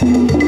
Thank